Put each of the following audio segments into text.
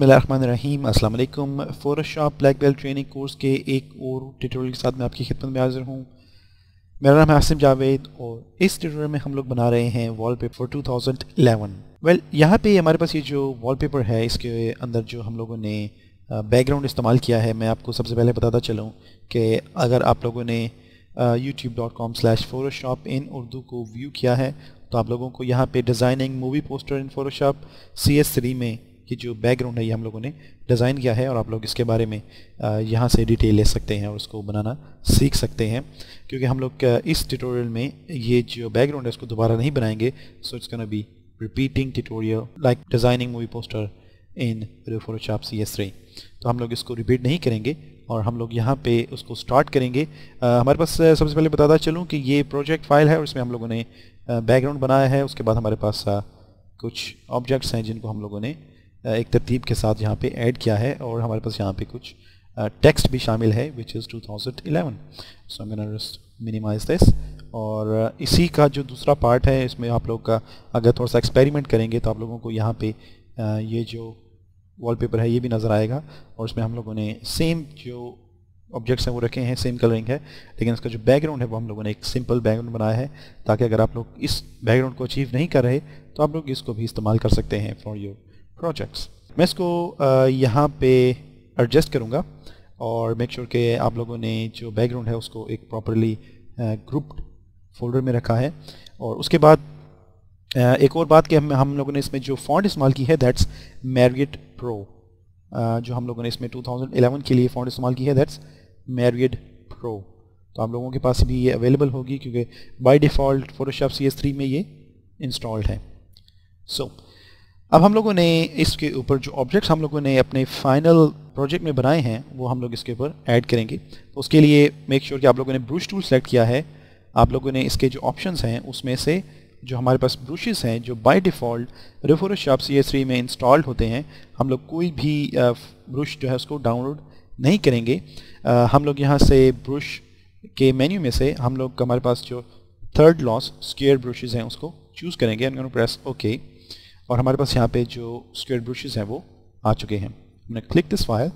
बसमीम अल्लाम shop black belt training course के एक और ट्यूटोरियल के साथ मैं आपकी खिदमत में हाजिर हूँ। मेरा नाम है आसिम जावेद और इस ट्यूटोरियल में हम लोग बना रहे हैं वॉलपेपर 2011 वेल यहाँ पे हमारे पास ये जो वॉलपेपर है, इसके अंदर जो हम लोगों ने बैकग्राउंड इस्तेमाल किया है, मैं आपको सबसे पहले बताता चलूँ कि अगर आप लोगों ने YouTube dot com slash Photoshop in Urdu को व्यू किया है तो आप लोगों को यहाँ पे designing movie poster in Photoshop CS S three में कि जो बैकग्राउंड है ये हम लोगों ने डिज़ाइन किया है और आप लोग इसके बारे में यहाँ से डिटेल ले सकते हैं और उसको बनाना सीख सकते हैं। क्योंकि हम लोग इस ट्यूटोरियल में ये जो बैकग्राउंड है उसको दोबारा नहीं बनाएँगे so it's can be repeating tutorial like designing movie poster in Photoshop CS S थ्री तो हम लोग इसको रिपीट नहीं करेंगे और हम लोग यहाँ पे उसको स्टार्ट करेंगे। आ, हमारे पास सबसे पहले बताता चलूँ कि ये प्रोजेक्ट फ़ाइल है और इसमें हम लोगों ने बैकग्राउंड बनाया है। उसके बाद हमारे पास कुछ ऑब्जेक्ट्स हैं जिनको हम लोगों ने एक तरतीब के साथ यहाँ पे ऐड किया है और हमारे पास यहाँ पे कुछ टेक्स्ट भी शामिल है विच इज़ 2011 सो मैं मिनिमाइज दिस और इसी का जो दूसरा पार्ट है, इसमें आप लोग का अगर थोड़ा सा एक्सपेरिमेंट करेंगे तो आप लोगों को यहाँ पे ये जो वॉलपेपर है, ये भी नज़र आएगा। और उसमें हम लोगों ने सेम जो ऑब्जेक्ट्स हैं, वो रखे हैं सेम कलरिंग है। लेकिन इसका जो बैकग्राउंड है, वो हम लोगों ने एक सिंपल बैकग्राउंड बनाया है, ताकि अगर आप लोग इस बैकग्राउंड को अचीव नहीं कर रहे तो आप लोग इसको भी इस्तेमाल कर सकते हैं फॉर योर प्रोजेक्ट्स मैं इसको यहाँ पे एडजस्ट करूँगा और मेक श्योर sure कि आप लोगों ने जो बैकग्राउंड है उसको एक प्रॉपरली ग्रुप्ड फोल्डर में रखा है। और उसके बाद एक और बात कि हम हम लोगों ने इसमें जो फॉन्ट इस्तेमाल की है दैट्स मैरियट प्रो जो हम लोगों ने इसमें 2011 के लिए फॉन्ट इस्तेमाल की है दैट्स मैरियड प्रो तो आप लोगों के पास भी ये अवेलेबल होगी क्योंकि by default Photoshop C S three में ये इंस्टॉल्ड है। सो so, अब हम लोगों ने इसके ऊपर जो ऑब्जेक्ट्स हम लोगों ने अपने फाइनल प्रोजेक्ट में बनाए हैं वो हम लोग इसके ऊपर ऐड करेंगे। तो उसके लिए मेक श्योर sure कि आप लोगों ने ब्रूश टूल सेलेक्ट किया है। आप लोगों ने इसके जो ऑप्शंस हैं उसमें से जो हमारे पास ब्रूशेस हैं जो by default Photoshop CS S में इंस्टॉल्ड होते हैं हम लोग कोई भी ब्रुश जो है उसको डाउनलोड नहीं करेंगे। आ, हम लोग यहाँ से ब्रुश के मेन्यू में से हम लोग हमारे पास जो थर्ड लॉस स्केयर ब्रुशेज़ हैं उसको चूज़ करेंगे। प्रेस ओके और हमारे पास यहाँ पे जो स्क्वेयर ब्रशेज़ हैं वो आ चुके हैं। हमने क्लिक दिस फ़ाइल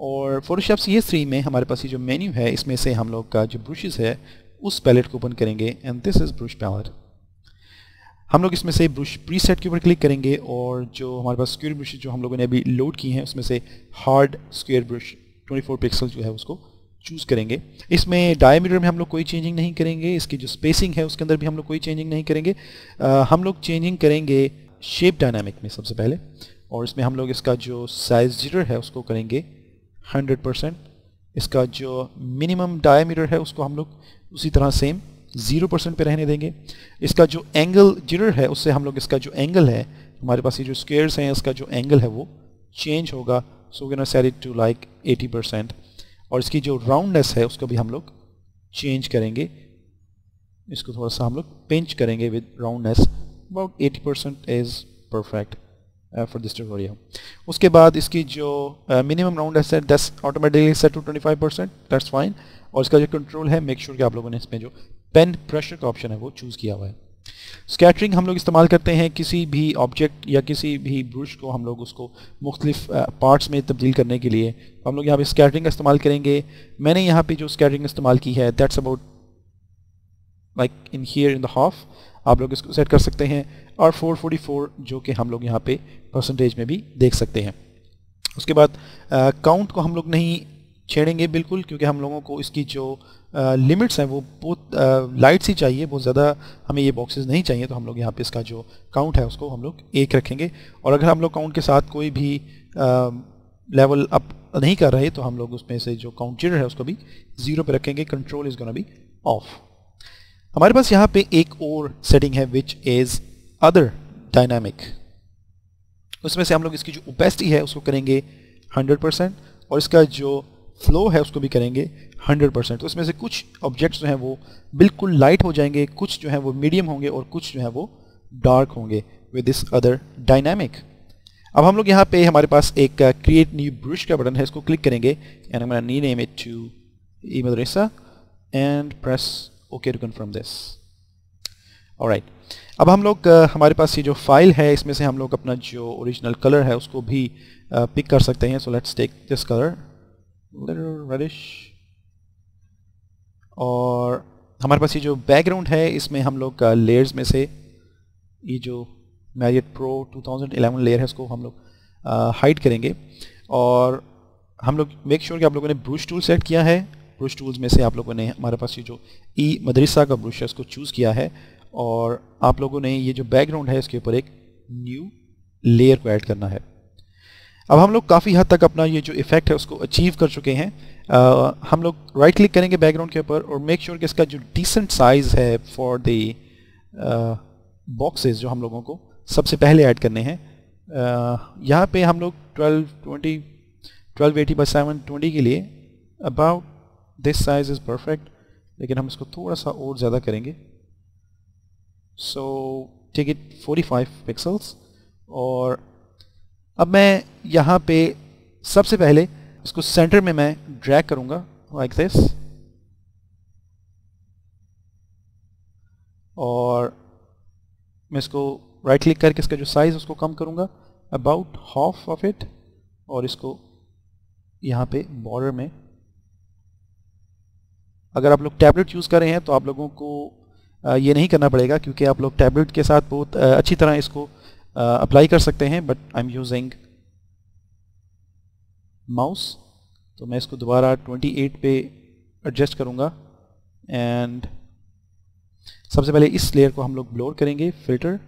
और फोटोशॉप सी एस थ्री में हमारे पास ये जो मेन्यू है इसमें से हम लोग का जो ब्रशेज़ है उस पैलेट को ओपन करेंगे and this is brush palette हम लोग इसमें से ब्रश प्रीसेट के ऊपर क्लिक करेंगे और जो हमारे पास स्क्वेयर ब्रश जो हम लोगों ने अभी लोड की हैं उसमें से हार्ड स्क्वेयर ब्रश 24 पिक्सल जो है उसको चूज़ करेंगे। इसमें डायमीटर में हम लोग कोई चेंजिंग नहीं करेंगे इसकी जो स्पेसिंग है उसके अंदर भी हम लोग कोई चेंजिंग नहीं करेंगे। आ, हम लोग चेंजिंग करेंगे शेप डायनामिक में सबसे पहले, और इसमें हम लोग इसका जो साइज़ जीटर है उसको करेंगे 100 परसेंट इसका जो मिनिमम डायमीटर है उसको हम लोग उसी तरह सेम ज़ीरो परसेंट पर रहने देंगे। इसका जो एंगल जिटर है उससे हम लोग इसका जो एंगल है, हमारे पास ये जो स्केयर्स हैं, इसका जो एंगल है वो चेंज होगा। So we set it to like 80 percent और इसकी जो राउंडनेस है उसको भी हम लोग चेंज करेंगे। इसको थोड़ा सा हम लोग पेंच करेंगे with roundness about 80% is perfect uh, for this tutorial. उसके बाद इसकी जो मिनिमम राउंड है set this automatically set to 25 percent that's fine और इसका जो कंट्रोल है मेक श्योर sure कि आप लोगों ने इसमें जो पेन प्रेशर का ऑप्शन है वो चूज़ किया हुआ है। स्कैटरिंग हम लोग इस्तेमाल करते हैं किसी भी ऑब्जेक्ट या किसी भी ब्रुश को हम लोग उसको मुख्तलिफ़ पार्ट्स में तब्दील करने के लिए। हम लोग यहाँ पे स्कैटरिंग का इस्तेमाल करेंगे। मैंने यहाँ पे जो स्कैटरिंग इस्तेमाल की है that's about like in here in the half आप लोग इसको सेट कर सकते हैं और 444 जो कि हम लोग यहाँ पे परसेंटेज में भी देख सकते हैं। उसके बाद काउंट को हम लोग नहीं छेड़ेंगे बिल्कुल क्योंकि हम लोगों को इसकी जो लिमिट्स हैं वो बहुत लाइट सी चाहिए, बहुत ज़्यादा हमें ये बॉक्सेस नहीं चाहिए तो हम लोग यहाँ पे इसका जो काउंट है उसको हम लोग एक रखेंगे। और अगर हम लोग काउंट के साथ कोई भी लेवल अप नहीं कर रहे तो हम लोग उसमें से जो काउंट ज़ीरो है उसको भी ज़ीरो पे रखेंगे control is gonna be off हमारे पास यहाँ पे एक और सेटिंग है विच इज़ अदर डायनामिक उसमें से हम लोग इसकी जो ओपेसिटी है, उसको करेंगे 100 परसेंट और इसका जो फ्लो है, उसको भी करेंगे 100 परसेंट तो इसमें से कुछ ऑब्जेक्ट्स जो हैं वो बिल्कुल लाइट हो जाएँगे, कुछ जो है वो मीडियम होंगे और कुछ जो है वो डार्क होंगे विद दिस अदर डायनामिक अब हम लोग यहाँ पे हमारे पास एक क्रिएट न्यू ब्रश का बटन है, इसको क्लिक करेंगे एंड हमारा नी name it to e Madrasa and press okay to confirm this और राइट अब हम लोग हमारे पास ये जो फ़ाइल है, इसमें से हम लोग अपना जो ओरिजिनल कलर है, उसको भी पिक कर सकते हैं। So let's take this colour reddish और हमारे पास ये जो बैकग्राउंड है, इसमें हम लोग लेयर्स में से ये जो मैरियट प्रो 2011 लेयर है, उसको हम लोग हाइड करेंगे। और हम लोग मेक श्योर कि आप लोगों ने ब्रूश टूल सेट किया है। ब्रूश टूल्स में से आप लोगों ने हमारे पास ये जो ई मदरसा का ब्रूश है उसको चूज़ किया है और आप लोगों ने ये जो बैकग्राउंड है इसके ऊपर एक न्यू लेयर को ऐड करना है। अब हम लोग काफ़ी हद तक अपना ये जो इफ़ेक्ट है उसको अचीव कर चुके हैं। आ, हम लोग राइट क्लिक करेंगे बैकग्राउंड के ऊपर और मेक श्योर sure कि इसका जो डिसेंट साइज़ है फॉर द बॉक्सेस जो हम लोगों को सबसे पहले ऐड करने हैं। यहाँ पे हम लोग 12 20 1280 एटी बाई सेवन ट्वेंटी के लिए about this size is perfect लेकिन हम इसको थोड़ा सा और ज़्यादा करेंगे। सो टेक इट 45 पिक्सल्स और अब मैं यहाँ पे सबसे पहले इसको सेंटर में मैं ड्रैग करूँगा लाइक दिस और मैं इसको राइट क्लिक करके इसका जो साइज़ उसको कम करूँगा अबाउट हाफ़ ऑफ़ इट और इसको यहाँ पे बॉर्डर में अगर आप लोग टैबलेट यूज़ कर रहे हैं तो आप लोगों को ये नहीं करना पड़ेगा क्योंकि आप लोग टैबलेट के साथ बहुत अच्छी तरह इसको अप्लाई कर सकते हैं but I am using mouse तो मैं इसको दोबारा 28 पे एडजस्ट करूँगा एंड सबसे पहले इस लेयर को हम लोग ब्लोर करेंगे filter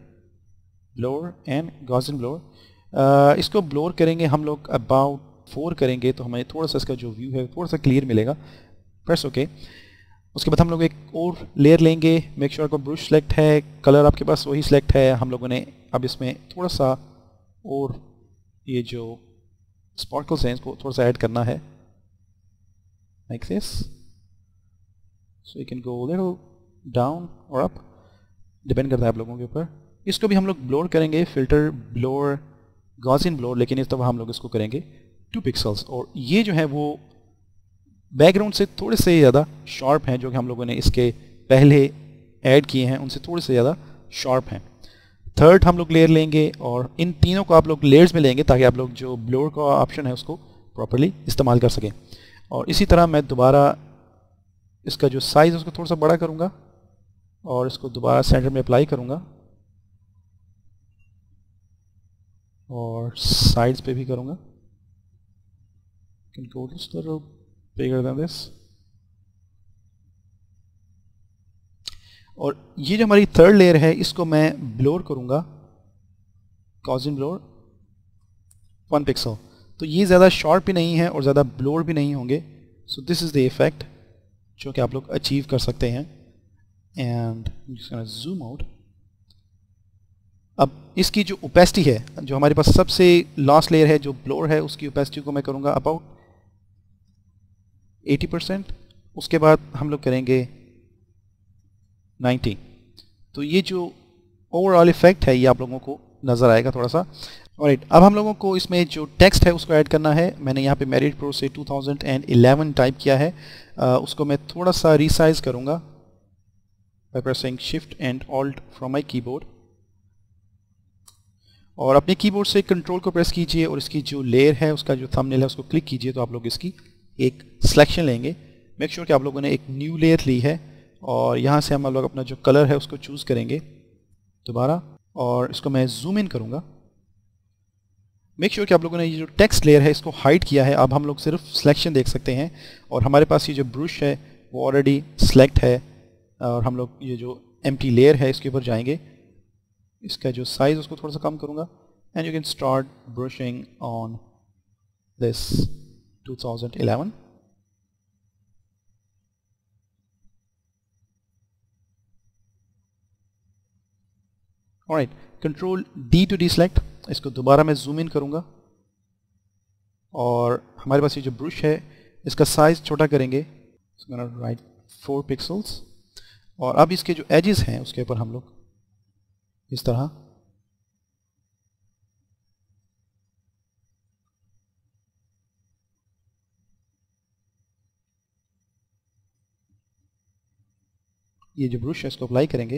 blur and gaussian blur इसको ब्लोर करेंगे हम लोग अबाउट फोर करेंगे तो हमें थोड़ा सा इसका जो व्यू है, थोड़ा सा क्लियर मिलेगा। प्रेस ओके उसके बाद हम लोग एक और लेयर लेंगे make sure sure brush select है कलर आपके पास वही सेलेक्ट है। हम लोगों ने अब इसमें थोड़ा सा और ये जो स्पार्कल्स हैं, इसको थोड़ा सा ऐड करना है। Like this so you can go little down और अप डिपेंड करता है आप लोगों के ऊपर। इसको भी हम लोग ब्लोर करेंगे फ़िल्टर ब्लोर गॉजिन ब्लोर लेकिन इस दफ़ा हम लोग इसको करेंगे टू पिक्सल्स और ये जो है वो बैकग्राउंड से थोड़े से ज़्यादा शार्प हैं, जो कि हम लोगों ने इसके पहले ऐड किए हैं, उनसे थोड़े से ज़्यादा शार्प हैं। थर्ड हम लोग लेयर लेंगे और इन तीनों को आप लोग लेयर्स में लेंगे ताकि आप लोग जो ब्लोर का ऑप्शन है उसको प्रॉपरली इस्तेमाल कर सकें। और इसी तरह मैं दोबारा इसका जो साइज़ उसको थोड़ा सा बड़ा करूँगा और इसको दोबारा सेंटर में अप्लाई करूँगा। और साइड्स पे भी करूँगा। Little bigger than this? और ये जो हमारी थर्ड लेयर है, इसको मैं ब्लोर करूँगा। कॉजिन ब्लोर वन पिक्सल तो ये ज़्यादा शॉर्ट भी नहीं है और ज़्यादा ब्लोर भी नहीं होंगे। So this is the effect जो कि आप लोग अचीव कर सकते हैं। एंड जूम आउट अब इसकी जो ओपेसिटी है, जो हमारे पास सबसे लास्ट लेयर है, जो ब्लोर है, उसकी ओपेसिटी को मैं करूँगा अबाउट 80 परसेंट उसके बाद हम लोग करेंगे 90 तो ये जो ओवरऑल इफ़ेक्ट है ये आप लोगों को नज़र आएगा थोड़ा सा और राइट अब हम लोगों को इसमें जो टेक्स्ट है उसको ऐड करना है। मैंने यहाँ पे मेरिट प्रो से 2011 टाइप किया है। आ, उसको मैं थोड़ा सा रिसाइज करूँगा by pressing shift and alt from my keyboard और अपने कीबोर्ड से कंट्रोल को प्रेस कीजिए और इसकी जो लेयर है उसका जो थंबनेल है उसको क्लिक कीजिए तो आप लोग इसकी एक सिलेक्शन लेंगे। मेक श्योर sure कि आप लोगों ने एक न्यू लेयर ली है और यहाँ से हम लोग अपना जो कलर है उसको चूज़ करेंगे दोबारा और इसको मैं जूम इन करूँगा। मेक श्योर sure कि आप लोगों ने ये जो टेक्स्ट लेयर है इसको हाइड किया है। अब हम लोग सिर्फ़ सिलेक्शन देख सकते हैं और हमारे पास ये जो ब्रुश है वो ऑलरेडी सिलेक्ट है और हम लोग ये जो एम लेयर है इसके ऊपर जाएँगे। इसका जो साइज़ उसको थोड़ा सा कम करूँगा। And you can start brushing on this 2011 right control D to select इसको दोबारा मैं जूम इन करूँगा। और हमारे पास ये जो ब्रुश है, इसका साइज़ छोटा करेंगे। राइट फोर पिक्सल्स और अब इसके जो एजेस हैं, उसके ऊपर हम लोग इस तरह ये जो ब्रश है, इसको अप्लाई करेंगे।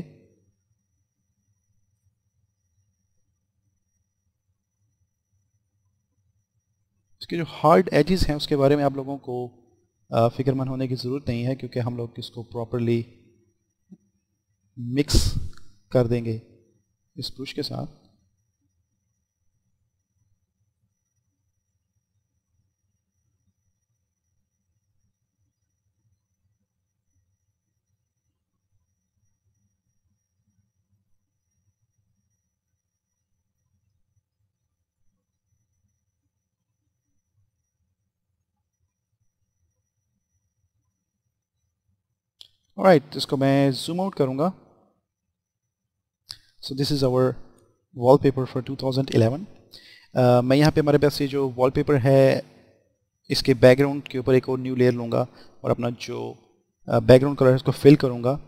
इसके जो हार्ड एजेस हैं, उसके बारे में आप लोगों को फ़िक्रमंद होने की ज़रूरत नहीं है, क्योंकि हम लोग इसको प्रॉपरली मिक्स कर देंगे इस ब्रश के साथ। राइट इसको मैं जूम आउट करूँगा. So this is our wallpaper for 2011 uh, मैं यहाँ पे हमारे पास ये जो वॉलपेपर है इसके बैकग्राउंड के ऊपर एक और न्यू लेयर लूँगा और अपना जो बैकग्राउंड कलर है उसको फिल करूँगा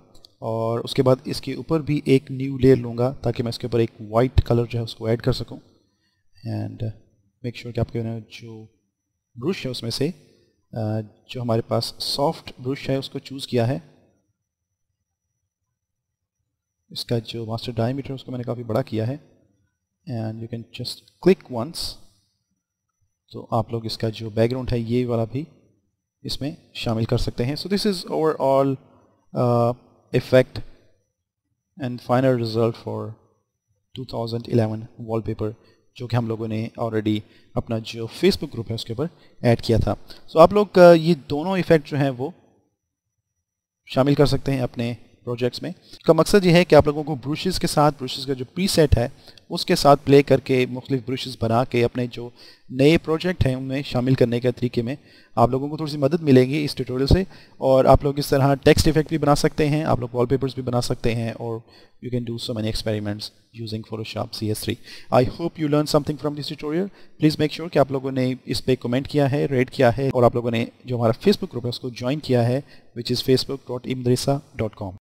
और उसके बाद इसके ऊपर भी एक न्यू लेयर लूँगा ताकि मैं इसके ऊपर एक वाइट कलर जो है उसको ऐड कर सकूँ. एंड मेक श्योर कि आपके जो ब्रुश है उसमें से uh, जो हमारे पास सॉफ्ट ब्रुश है उसको चूज़ किया है. इसका जो मास्टर डायमीटर उसको मैंने काफ़ी बड़ा किया है। And you can just click once तो आप लोग इसका जो बैकग्राउंड है ये वाला भी इसमें शामिल कर सकते हैं। So this is overall effect and final result for 2011 wallpaper जो कि हम लोगों ने ऑलरेडी अपना जो फेसबुक ग्रुप है उसके ऊपर ऐड किया था। सो so आप लोग uh, ये दोनों इफ़ेक्ट जो हैं वो शामिल कर सकते हैं अपने प्रोजेक्ट्स में। का मकसद ये है कि आप लोगों को ब्रुशेस के साथ ब्रुशेस का जो प्री सेट है, उसके साथ प्ले करके मुख्तलिफ़ ब्रुशेस बना के अपने जो नए प्रोजेक्ट हैं उनमें शामिल करने के तरीके में आप लोगों को थोड़ी सी मदद मिलेगी इस ट्यूटोरियल से। और आप लोग इस तरह टेक्स्ट इफ़ेक्ट भी बना सकते हैं, आप लोग वॉलपेपर्स भी बना सकते हैं, और you can do so many experiments using Photoshop C S three I hope you learn something from this tutorial please make sure कि आप लोगों ने इस पर कमेंट किया है रेड किया है, और आप लोगों ने जो हमारा फेसबुक ग्रुप है, उसको ज्वाइन किया है which is Facebook dot Emadrasa dot com